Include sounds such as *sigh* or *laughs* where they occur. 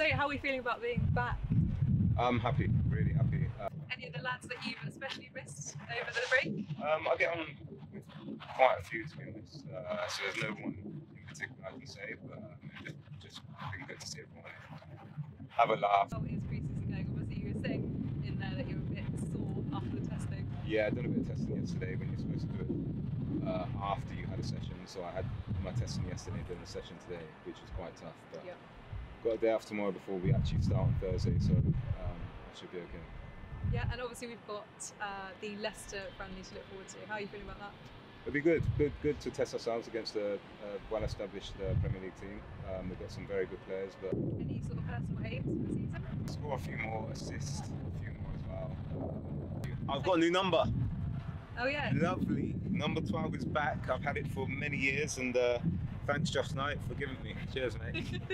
So, how are we feeling about being back? I'm happy, really happy. Uh, Any of the lads that you've especially missed over the break? um, I get on with quite a few to be honest, uh, so there's no one in particular I can say, but um, it's just, just been good to see everyone have a laugh. How is pre-season going? Obviously, you were saying in there that you were a bit sore after the testing. Yeah, I done a bit of testing yesterday when you're supposed to do it uh, after you had a session. So I had my testing yesterday, done a session today, which was quite tough. But. Got a day off tomorrow before we actually start on Thursday, so um, I should be okay. Yeah, and obviously we've got uh, the Leicester friendly to look forward to. How are you feeling about that? It'll be good, good, good to test ourselves against a, a well-established uh, Premier League team. Um, we've got some very good players, but Any sort of personal aims for the season? score a few more assists, a few more as well. I've got a new number. Oh yeah. Lovely. Number 12 is back. I've had it for many years and uh, thanks Josh Knight for giving me. Cheers, mate. *laughs*